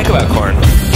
like about corn?